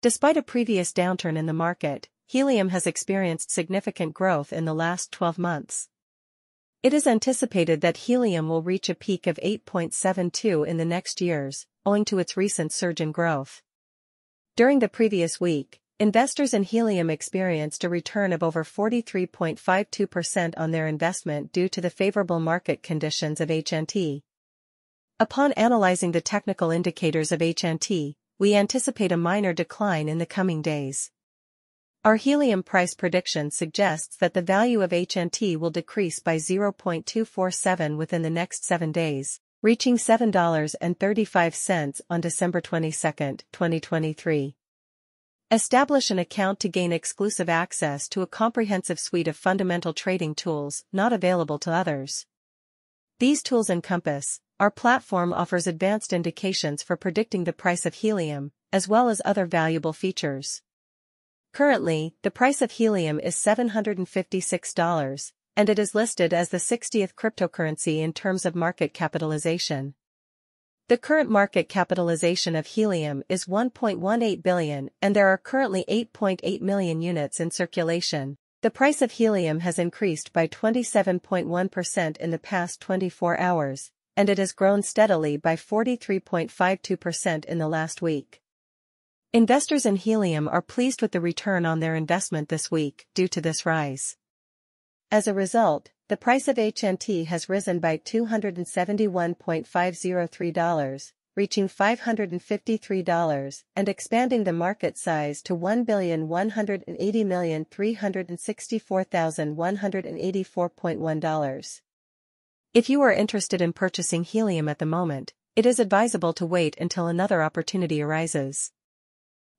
Despite a previous downturn in the market, helium has experienced significant growth in the last 12 months. It is anticipated that helium will reach a peak of 8.72 in the next years, owing to its recent surge in growth. During the previous week, investors in helium experienced a return of over 43.52% on their investment due to the favorable market conditions of HNT. Upon analyzing the technical indicators of HNT, we anticipate a minor decline in the coming days. Our helium price prediction suggests that the value of HNT will decrease by 0.247 within the next 7 days, reaching $7.35 on December 22, 2023. Establish an account to gain exclusive access to a comprehensive suite of fundamental trading tools not available to others. These tools encompass, our platform offers advanced indications for predicting the price of helium, as well as other valuable features. Currently, the price of helium is $756, and it is listed as the 60th cryptocurrency in terms of market capitalization. The current market capitalization of helium is 1.18 billion and there are currently 8.8 million units in circulation. The price of helium has increased by 27.1% in the past 24 hours, and it has grown steadily by 43.52% in the last week. Investors in helium are pleased with the return on their investment this week due to this rise. As a result, the price of HNT has risen by $271.503, reaching $553 and expanding the market size to $1,180,364,184.1. If you are interested in purchasing helium at the moment, it is advisable to wait until another opportunity arises.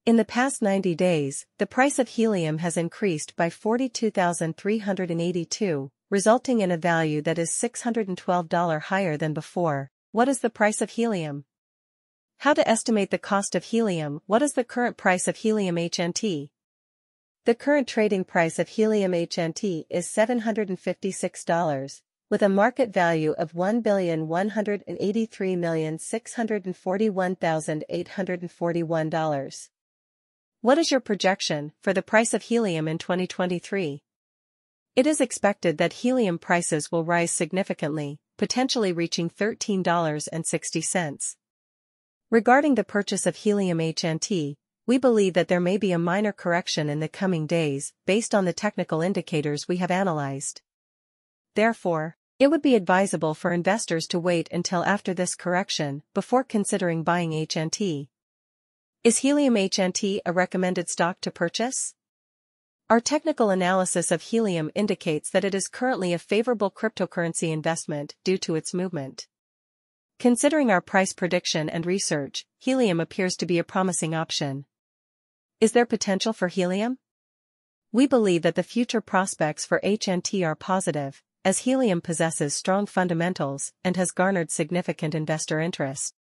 In the past 90 days, the price of helium has increased by 42,382, resulting in a value that is $612 higher than before. What is the price of helium? How to estimate the cost of helium? What is the current price of helium HNT? The current trading price of helium HNT is $756, with a market value of $1,183,641,841. What is your projection for the price of helium in 2023? It is expected that helium prices will rise significantly, potentially reaching $13.60. Regarding the purchase of helium HNT, we believe that there may be a minor correction in the coming days based on the technical indicators we have analyzed. Therefore, it would be advisable for investors to wait until after this correction before considering buying HNT. Is helium HNT a recommended stock to purchase? Our technical analysis of helium indicates that it is currently a favorable cryptocurrency investment due to its movement. Considering our price prediction and research, helium appears to be a promising option. Is there potential for helium? We believe that the future prospects for HNT are positive, as helium possesses strong fundamentals and has garnered significant investor interest.